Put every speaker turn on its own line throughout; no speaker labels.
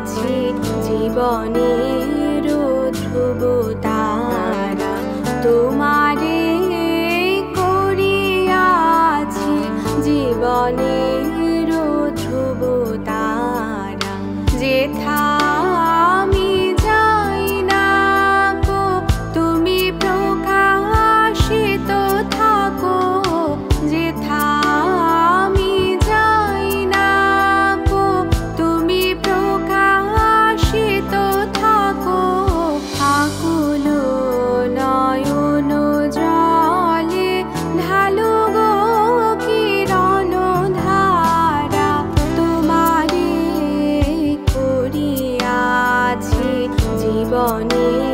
আছি জীবনের ধ্রুব তারা। তোমার bonnie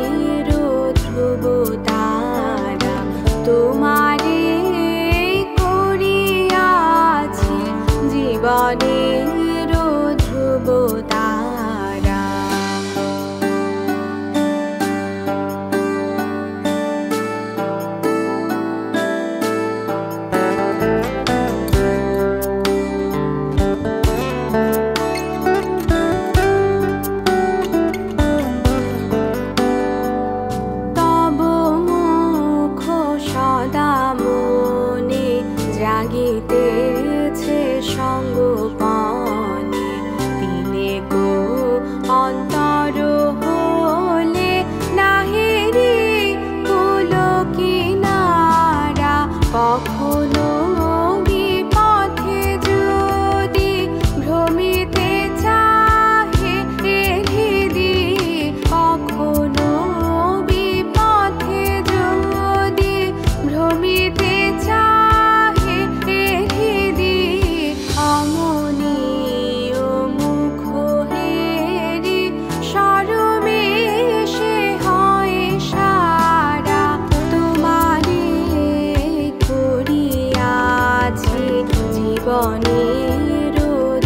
বনের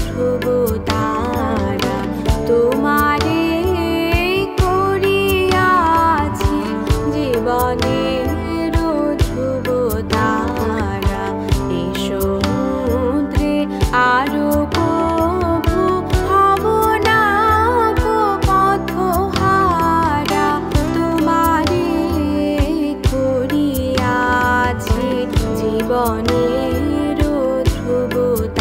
ধ্রুব তারা তোমারে করিয়াছি জীবনের ধ্রুব তারা এই সমুদ্রে আরও জীবনী भूत